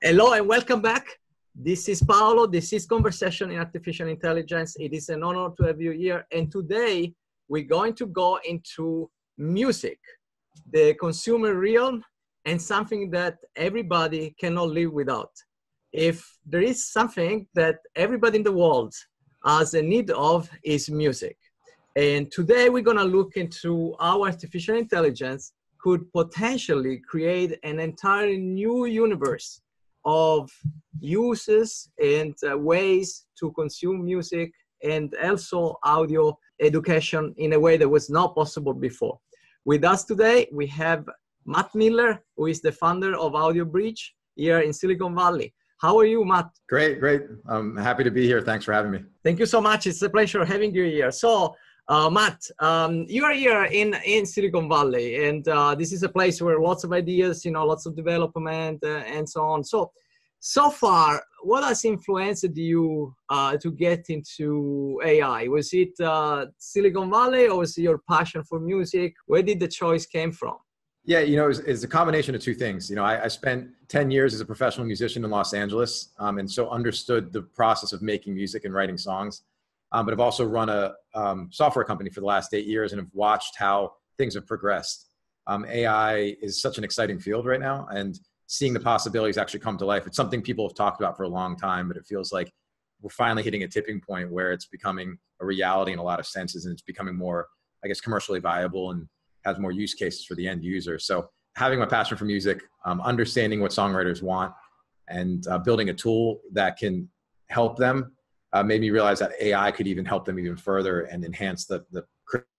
Hello and welcome back. This is Paolo. This is Conversation in Artificial Intelligence. It is an honor to have you here. And today we're going to go into music, the consumer realm, and something that everybody cannot live without. If there is something that everybody in the world has a need of is music. And today we're going to look into how artificial intelligence could potentially create an entirely new universe of uses and uh, ways to consume music and also audio education in a way that was not possible before. With us today, we have Matt Miller, who is the founder of Audiobridge here in Silicon Valley. How are you, Matt? Great, great. I'm happy to be here. Thanks for having me. Thank you so much. It's a pleasure having you here. So, uh, Matt, um, you are here in, in Silicon Valley, and uh, this is a place where lots of ideas, you know, lots of development uh, and so on. So, so far, what has influenced you uh, to get into AI? Was it uh, Silicon Valley, or was it your passion for music? Where did the choice came from? Yeah, you know, it's, a combination of two things. You know, I, I, spent 10 years as a professional musician in Los Angeles, um, and so understood the process of making music and writing songs um, but I've also run a um, software company for the last eight years and have watched how things have progressed. Um, AI is such an exciting field right now, and seeing the possibilities actually come to life. It's something people have talked about for a long time, but it feels like we're finally hitting a tipping point where it's becoming a reality in a lot of senses, and it's becoming more, I guess, commercially viable and has more use cases for the end user. So having my passion for music, um, understanding what songwriters want, and uh, building a tool that can help them uh, made me realize that AI could even help them even further and enhance the, the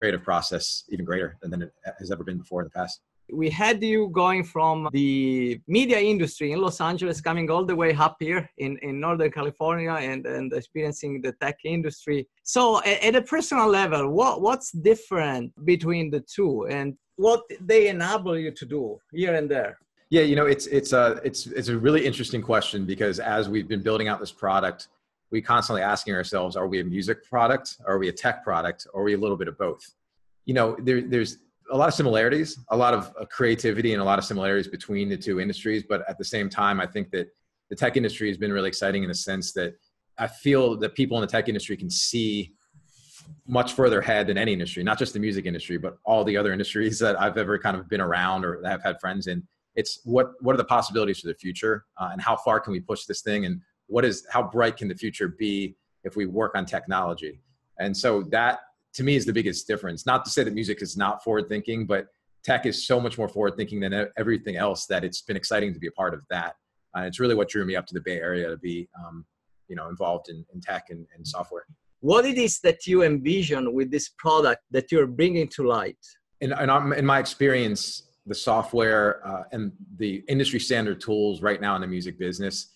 creative process even greater than it has ever been before in the past. We had you going from the media industry in Los Angeles, coming all the way up here in, in Northern California and, and experiencing the tech industry. So, at, at a personal level, what, what's different between the two and what they enable you to do here and there? Yeah, you know, it's it's a it's it's a really interesting question because as we've been building out this product, we constantly asking ourselves, are we a music product? Are we a tech product? Are we a little bit of both? You know, there, there's a lot of similarities, a lot of uh, creativity and a lot of similarities between the two industries. But at the same time, I think that the tech industry has been really exciting in the sense that I feel that people in the tech industry can see much further ahead than any industry, not just the music industry, but all the other industries that I've ever kind of been around or I've had friends in. It's what what are the possibilities for the future, uh, and how far can we push this thing, and what is how bright can the future be if we work on technology? And so that to me is the biggest difference. Not to say that music is not forward thinking but tech is so much more forward thinking than everything else that it's been exciting to be a part of that. Uh, it's really what drew me up to the bay area to be um, you know involved in, in tech and, and software. What it is that you envision with this product that you're bringing to light? In, in, in my experience the software uh, and the industry standard tools right now in the music business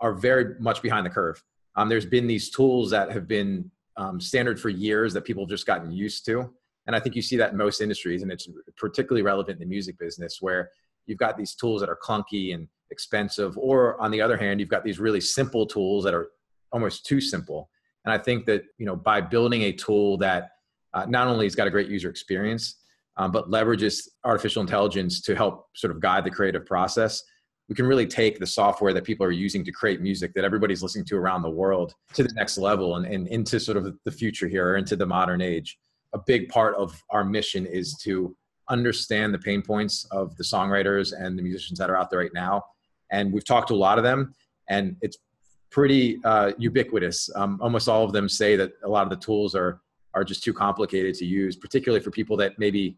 are very much behind the curve. Um, there's been these tools that have been um, standard for years that people have just gotten used to. And I think you see that in most industries, and it's particularly relevant in the music business where you've got these tools that are clunky and expensive, or on the other hand, you've got these really simple tools that are almost too simple. And I think that you know by building a tool that uh, not only has got a great user experience, um, but leverages artificial intelligence to help sort of guide the creative process, we can really take the software that people are using to create music that everybody's listening to around the world to the next level and, and into sort of the future here or into the modern age. A big part of our mission is to understand the pain points of the songwriters and the musicians that are out there right now. And we've talked to a lot of them, and it's pretty uh, ubiquitous. Um, almost all of them say that a lot of the tools are are just too complicated to use, particularly for people that maybe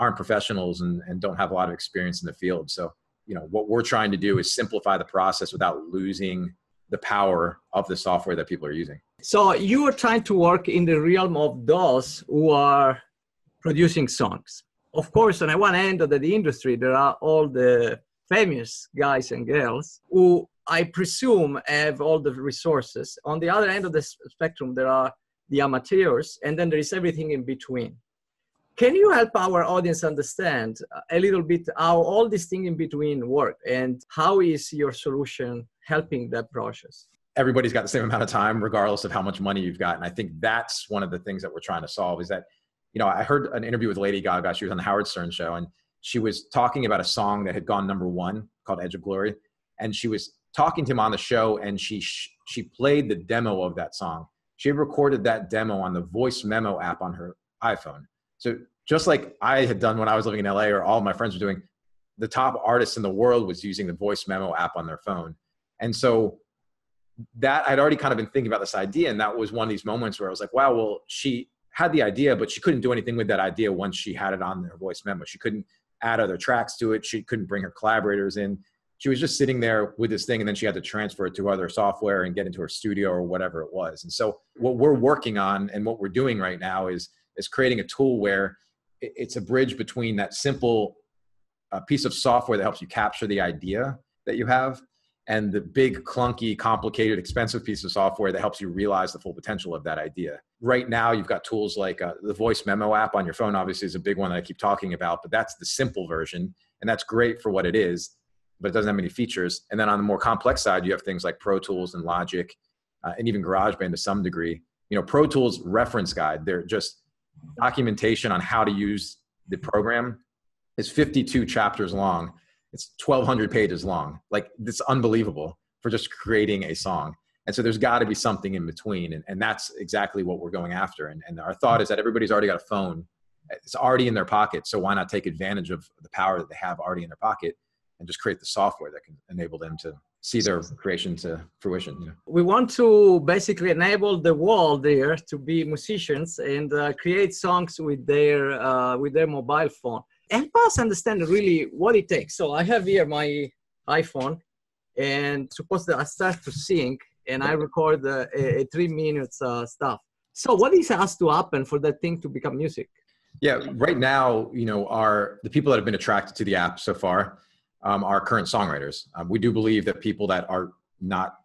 aren't professionals and, and don't have a lot of experience in the field. So you know what we're trying to do is simplify the process without losing the power of the software that people are using. So you are trying to work in the realm of those who are producing songs. Of course on one end of the industry there are all the famous guys and girls who i presume have all the resources. On the other end of the spectrum there are the amateurs and then there is everything in between can you help our audience understand uh, a little bit how all these things in between work and how is your solution helping that process? Everybody's got the same amount of time, regardless of how much money you've got. And I think that's one of the things that we're trying to solve is that, you know, I heard an interview with Lady Gaga. She was on the Howard Stern show and she was talking about a song that had gone number one called Edge of Glory. And she was talking to him on the show, and she she played the demo of that song. She recorded that demo on the voice memo app on her iPhone. So just like I had done when I was living in LA, or all my friends were doing, the top artists in the world was using the voice memo app on their phone. And so that I'd already kind of been thinking about this idea. And that was one of these moments where I was like, wow, well, she had the idea, but she couldn't do anything with that idea once she had it on their voice memo. She couldn't add other tracks to it. She couldn't bring her collaborators in. She was just sitting there with this thing, and then she had to transfer it to other software and get into her studio or whatever it was. And so, what we're working on and what we're doing right now is is creating a tool where it's a bridge between that simple uh, piece of software that helps you capture the idea that you have and the big, clunky, complicated, expensive piece of software that helps you realize the full potential of that idea. Right now, you've got tools like uh, the voice memo app on your phone, obviously, is a big one that I keep talking about, but that's the simple version. And that's great for what it is, but it doesn't have many features. And then on the more complex side, you have things like Pro Tools and Logic uh, and even GarageBand to some degree. You know, Pro Tools reference guide, they're just documentation on how to use the program is 52 chapters long. It's 1200 pages long. Like it's unbelievable for just creating a song. And so there's got to be something in between and, and that's exactly what we're going after. And, and our thought is that everybody's already got a phone. It's already in their pocket so why not take advantage of the power that they have already in their pocket and just create the software that can enable them to see their creation to fruition you know? we want to basically enable the world there to be musicians and uh, create songs with their uh, with their mobile phone help us understand really what it takes. So I have here my iPhone, and suppose that I start to sing and I record a, a three minutes uh, stuff. So what is has to happen for that thing to become music? Yeah, right now, you know, are the people that have been attracted to the app so far um, current songwriters. Um, we do believe that people that are not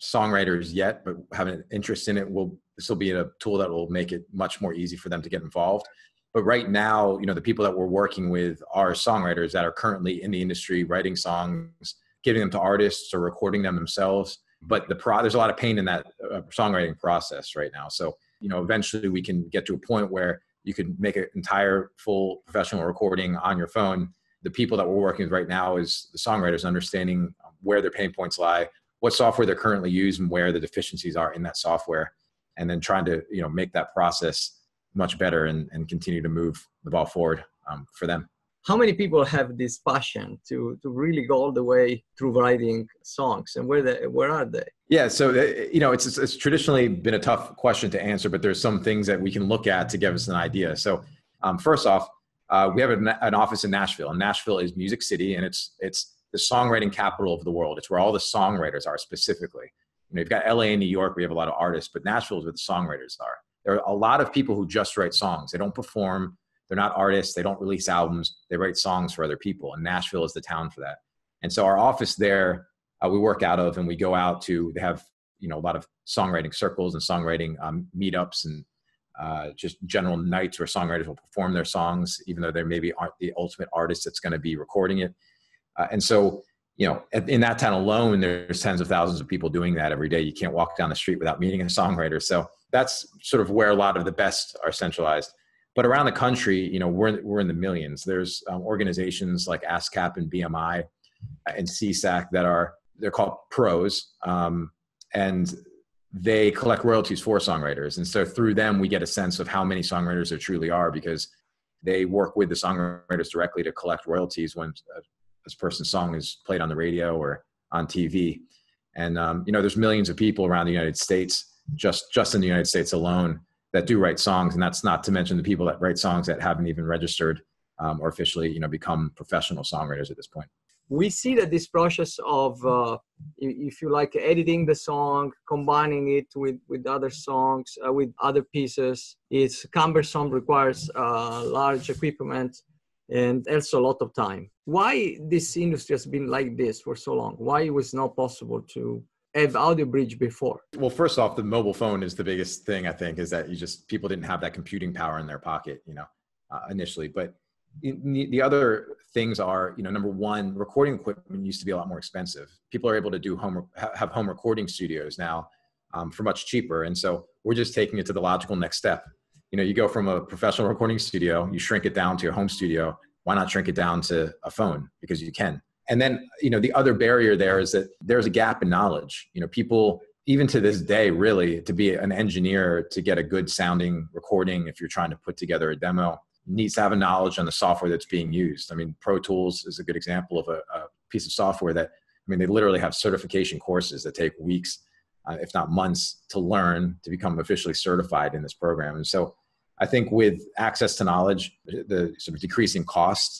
songwriters yet but have an interest in it will this will be a tool that will make it much more easy for them to get involved. But right now you know the people that we're working with are songwriters that are currently in the industry writing songs giving them to artists or recording them themselves. But the pro there's a lot of pain in that uh, songwriting process right now. So you know eventually we can get to a point where you can make an entire full professional recording on your phone the people that we're working with right now is the songwriters understanding where their pain points lie what software they're currently using where the deficiencies are in that software and then trying to you know make that process much better and, and continue to move the ball forward um, for them. How many people have this passion to to really go all the way through writing songs, and where they where are they? Yeah, so uh, you know, it's it's traditionally been a tough question to answer, but there's some things that we can look at to give us an idea. So, um, first off, uh, we have an, an office in Nashville, and Nashville is Music City, and it's it's the songwriting capital of the world. It's where all the songwriters are specifically. You know, you've got LA and New York, we have a lot of artists, but Nashville is where the songwriters are there are a lot of people who just write songs. They don't perform. They're not artists. They don't release albums. They write songs for other people. And Nashville is the town for that. And so our office there, uh, we work out of, and we go out to. They have you know a lot of songwriting circles and songwriting um, meetups and uh, just general nights where songwriters will perform their songs, even though they maybe aren't the ultimate artist that's going to be recording it. Uh, and so, you know, in that town alone, there's tens of thousands of people doing that every day. You can't walk down the street without meeting a songwriter. So that's sort of where a lot of the best are centralized. But around the country, you know, we're we're in the millions. There's um, organizations like ASCAP and BMI and SESAC that are they're called pros, um, and they collect royalties for songwriters. And so through them, we get a sense of how many songwriters there truly are because they work with the songwriters directly to collect royalties when this person's song is played on the radio or on TV. And um, you know, there's millions of people around the United States just just in the United States alone that do write songs, and that's not to mention the people that write songs that haven't even registered um, or officially, you know, become professional songwriters at this point. We see that this process of, uh, if you like, editing the song, combining it with with other songs, uh, with other pieces, is cumbersome, requires uh, large equipment, and also a lot of time. Why this industry has been like this for so long? Why it was not possible to have Audiobridge before? Well, first off, the mobile phone is the biggest thing I think is that you just people didn't have that computing power in their pocket, you know, uh, initially. But the other things are, you know, number one, recording equipment used to be a lot more expensive. People are able to do home have home recording studios now um, for much cheaper, and so we're just taking it to the logical next step. You know, you go from a professional recording studio, you shrink it down to your home studio. Why not shrink it down to a phone? Because you can and then you know the other barrier there is that there's a gap in knowledge you know people even to this day really to be an engineer to get a good sounding recording if you're trying to put together a demo needs to have a knowledge on the software that's being used. I mean pro tools is a good example of a, a piece of software that i mean they literally have certification courses that take weeks uh, if not months to learn to become officially certified in this program. And so i think with access to knowledge the sort of decreasing costs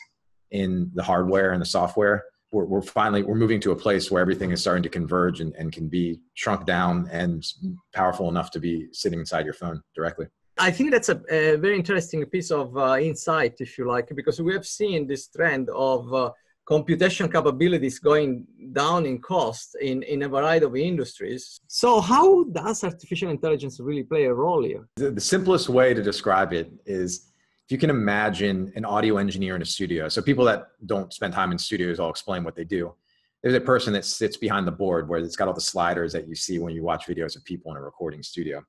in the hardware and the software we're, we're finally we're moving to a place where everything is starting to converge and, and can be shrunk down and powerful enough to be sitting inside your phone directly I think that's a, a, very interesting piece of uh, insight, if you like, because we have seen this trend of uh, computation capabilities going down in cost in, in a variety of industries. So, how does artificial intelligence really play a role here? The, the simplest way to describe it is if you can imagine an audio engineer in a studio, so people that don't spend time in studios, I'll explain what they do. There's a person that sits behind the board where it's got all the sliders that you see when you watch videos of people in a recording studio.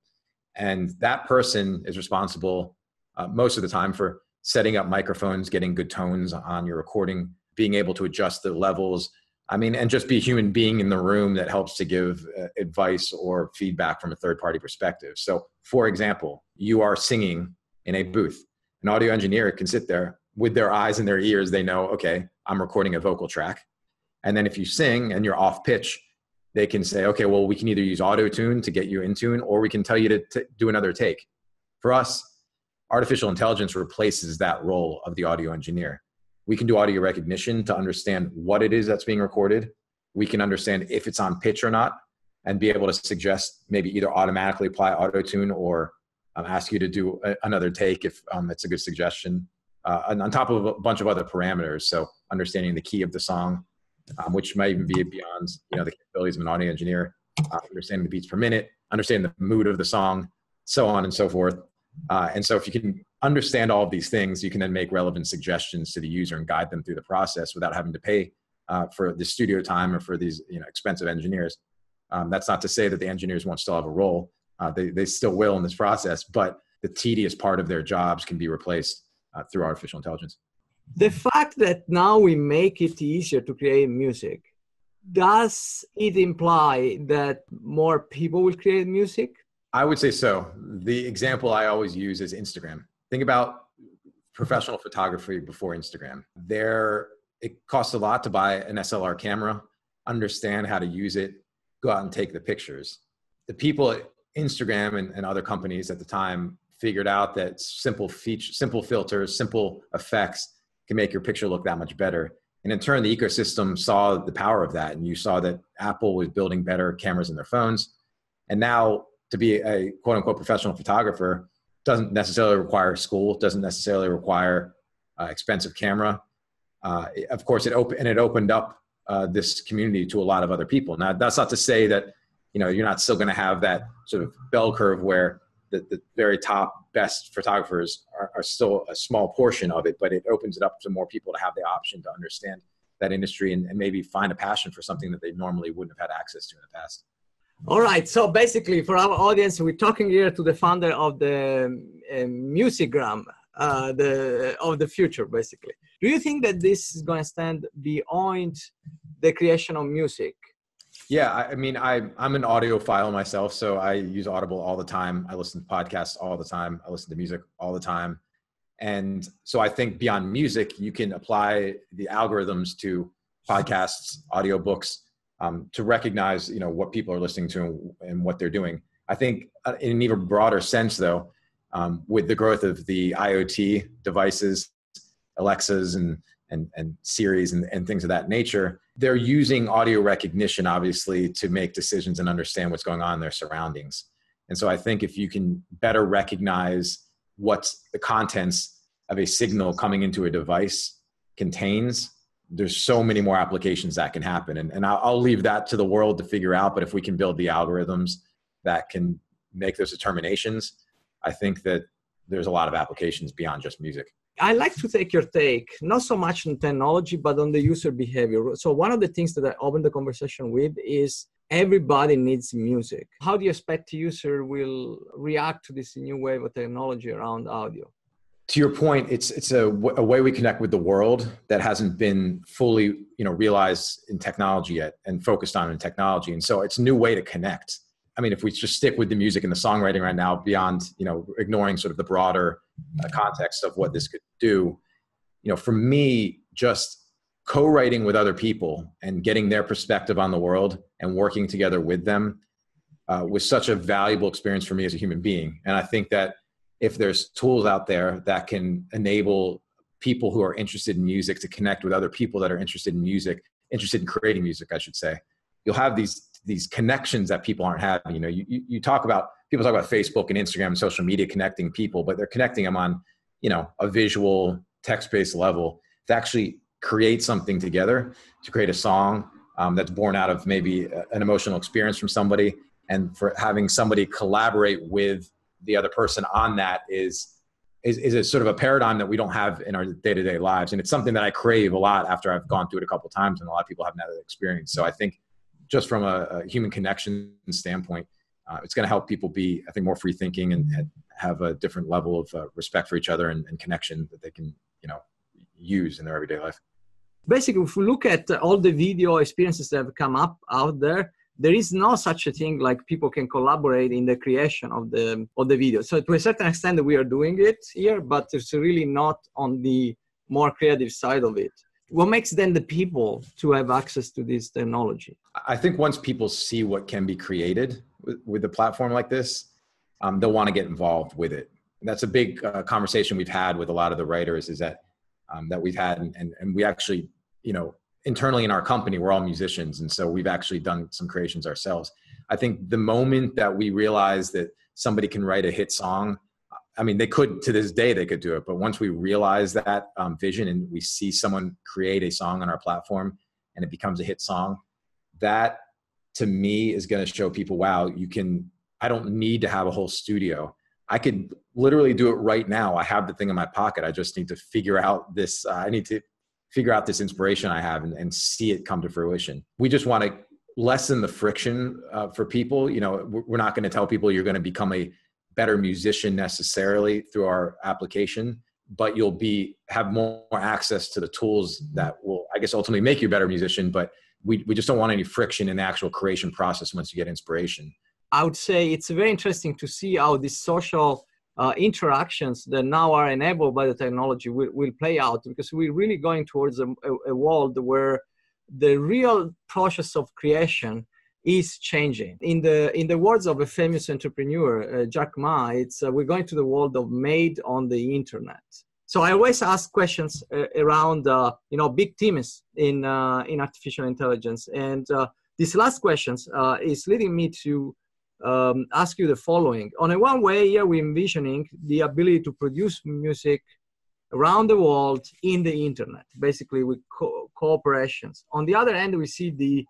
And that person is responsible uh, most of the time for setting up microphones, getting good tones on your recording, being able to adjust the levels. I mean, and just be a human being in the room that helps to give uh, advice or feedback from a third party perspective. So, for example, you are singing in a booth an audio engineer can sit there with their eyes and their ears. They know, okay, I'm recording a vocal track. And then if you sing and you're off pitch, they can say, okay, well, we can either use auto tune to get you in tune, or we can tell you to t- do another take. For us, artificial intelligence replaces that role of the audio engineer. We can do audio recognition to understand what it is that's being recorded. We can understand if it's on pitch or not and be able to suggest maybe either automatically apply auto tune or um, ask you to do a, another take if um, it's a good suggestion. Uh, and on top of a bunch of other parameters, so understanding the key of the song, um, which might even be beyond you know the capabilities of an audio engineer, uh, understanding the beats per minute, understanding the mood of the song, so on and so forth. Uh, and so if you can understand all of these things, you can then make relevant suggestions to the user and guide them through the process without having to pay uh, for the studio time or for these you know expensive engineers. Um, that's not to say that the engineers won't still have a role, uh, they, they still will in this process, but the tedious part of their jobs can be replaced uh, through artificial intelligence. The fact that now we make it easier to create music, does it imply that more people will create music? I would say so. The example I always use is Instagram. Think about professional photography before Instagram. There, it costs a lot to buy an SLR camera, understand how to use it, go out and take the pictures. The people at Instagram and, and other companies at the time figured out that simple feature, simple filters, simple effects can make your picture look that much better. And in turn, the ecosystem saw the power of that, and you saw that Apple was building better cameras in their phones. And now, to be a quote unquote professional photographer doesn't necessarily require school, doesn't necessarily require uh, expensive camera. Uh, of course, it opened and it opened up uh, this community to a lot of other people. Now, that's not to say that you know you're not still going to have that sort of bell curve where the, the very top best photographers are, are, still a small portion of it but it opens it up to more people to have the option to understand that industry and, and maybe find a passion for something that they normally wouldn't have had access to in the past. All right. So basically for our audience we're talking here to the founder of the uh, musicgram uh, the of the future basically. Do you think that this is going to stand beyond the creation of music yeah, I, mean, I I'm an audiophile myself, so I use Audible all the time. I listen to podcasts all the time. I listen to music all the time, and so I think beyond music, you can apply the algorithms to podcasts, audiobooks, um, to recognize you know what people are listening to and what they're doing. I think uh, in an even broader sense, though, um, with the growth of the IoT devices, Alexas and and, and Siris and, and things of that nature, they're using audio recognition, obviously, to make decisions and understand what's going on in their surroundings. And so I think if you can better recognize what the contents of a signal coming into a device contains, there's so many more applications that can happen. And, and I'll, I'll leave that to the world to figure out. But if we can build the algorithms that can make those determinations, I think that there's a lot of applications beyond just music. I like to take your take, not so much on technology, but on the user behavior. So, one of the things that I open the conversation with is everybody needs music. How do you expect the user will react to this new wave of technology around audio? to your point, it's it's a, a way we connect with the world that hasn't been fully you know realized in technology yet and focused on in technology, and so it's a new way to connect. I mean, if we just stick with the music and the songwriting right now, beyond you know ignoring sort of the broader uh, context of what this could do, you know, for me, just co-writing with other people and getting their perspective on the world and working together with them uh, was such a valuable experience for me as a human being. And I think that if there's tools out there that can enable people who are interested in music to connect with other people that are interested in music, interested in creating music, I should say, you'll have these these connections that people aren't having. You know, you, you talk about people talk about Facebook and Instagram and social media connecting people, but they're connecting them on, you know, a visual text-based level to actually create something together, to create a song um, that's born out of maybe an emotional experience from somebody, and for having somebody collaborate with the other person on that is is, is a sort of a paradigm that we don't have in our day-to-day lives. And it's something that i crave a lot after i've gone through it a couple times and a lot of people haven't had that experience. So i think just from a, a human connection standpoint uh, it's going to help people be i think more free thinking and, and have a different level of uh, respect for each other and, and, connection that they can you know use in their everyday life. Basically if we look at all the video experiences that have come up out there there is no such a thing like people can collaborate in the creation of the of the video. So to a certain extent we are doing it here but it's really not on the more creative side of it what makes then the people to have access to this technology i think once people see what can be created with, with a platform like this um, they'll want to get involved with it that's a big uh, conversation we've had with a lot of the writers is that um, that we've had and, and, and we actually you know internally in our company, we're all musicians. And so we've actually done some creations ourselves. I think the moment that we realize that somebody can write a hit song, I mean, they could to this day, they could do it. But once we realize that um, vision and we see someone create a song on our platform and it becomes a hit song, that to me is going to show people, wow, you can, I don't need to have a whole studio. I could literally do it right now. I have the thing in my pocket. I just need to figure out this. Uh, I need to figure out this inspiration I have and, and see it come to fruition. We just want to lessen the friction uh, for people. You know, we're not going to tell people you're going to become a better musician necessarily through our application, but you'll be have more access to the tools that will, I guess, ultimately make you a better musician. But we we just don't want any friction in the actual creation process once you get inspiration. I would say it's very interesting to see how these social uh, interactions that now are enabled by the technology will, will play out because we're really going towards a, a, a world where the real process of creation is changing. In the in the words of a famous entrepreneur, uh, Jack Ma, it's uh, we're going to the world of made on the internet. So I always ask questions uh, around uh, you know big teams in uh, in artificial intelligence, and uh, this last questions is leading me to um, ask you the following. On a one way, here we're envisioning the ability to produce music around the world in the internet, basically with co- cooperations. On the other end, we see the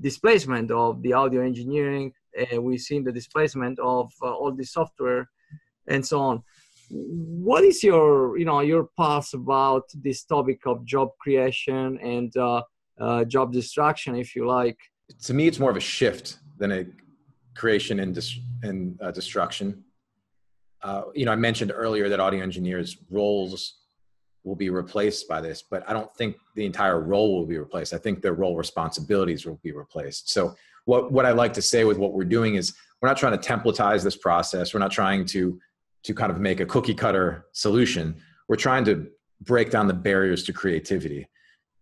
displacement of the audio engineering, uh, we see the displacement of uh, all the software and so on. What is your, you know, your path about this topic of job creation and uh, uh job destruction, if you like? To me, it's more of a shift than a creation and, dis- and uh, destruction. Uh, you know, I mentioned earlier that audio engineers' roles will be replaced by this, but I don't think the entire role will be replaced. I think their role responsibilities will be replaced. So, what what I like to say with what we're doing is we're not trying to templatize this process. We're not trying to to kind of make a cookie cutter solution. We're trying to break down the barriers to creativity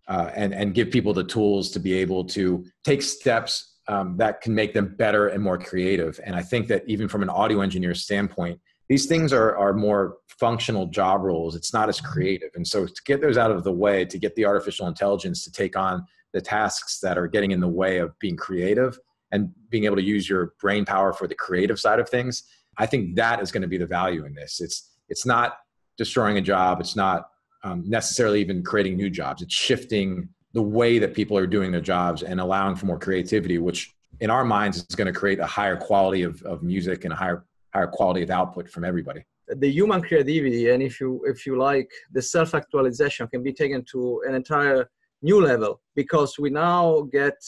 uh, and and give people the tools to be able to take steps um, that can make them better and more creative. And I think that even from an audio engineer standpoint, these things are, are more functional job roles. It's not as creative. And so to get those out of the way, to get the artificial intelligence to take on the tasks that are getting in the way of being creative and being able to use your brain power for the creative side of things, I think that is going to be the value in this. It's it's not destroying a job. It's not um, necessarily even creating new jobs. It's shifting the way that people are doing their jobs and allowing for more creativity, which in our minds is going to create a higher quality of, of music and a higher higher quality of output from everybody. The human creativity and if you if you like the self actualization can be taken to an entire new level because we now get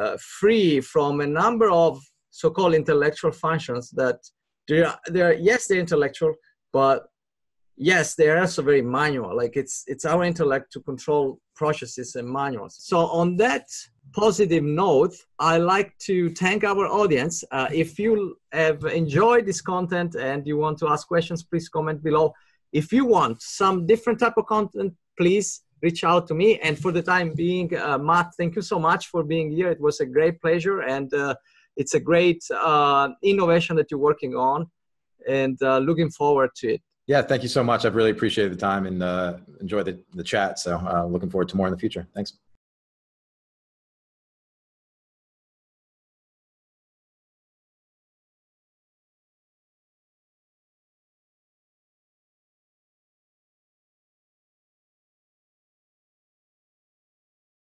uh, free from a number of so-called intellectual functions that they are, they are yes they're intellectual but yes, they are also very manual. Like it's it's our intellect to control processes and manuals. So on that positive note, I like to thank our audience. Uh, if you have enjoyed this content and you want to ask questions, please comment below. If you want some different type of content, please reach out to me. And for the time being, uh, Matt, thank you so much for being here. It was a great pleasure, and uh, it's a great uh, innovation that you're working on, and uh, looking forward to it. Yeah, thank you so much. I've really appreciated the time and uh, enjoyed the, the chat. So looking forward to more in the future. Thanks.